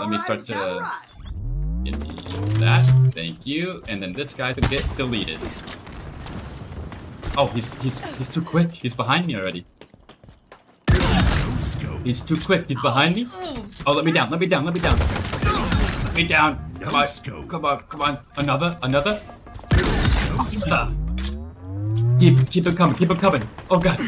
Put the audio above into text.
let me start to give that. Thank you. And then this guy's gonna get deleted. Oh, he's he's he's too quick. He's behind me already. He's too quick. He's behind me. Oh, let me down. Let me down. Let me down. Let me down. Come on. Come on. Come on. Another. Another. Keep keep it coming. Keep it coming. Oh god.